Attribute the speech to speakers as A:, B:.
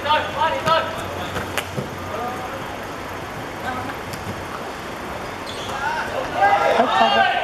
A: Hope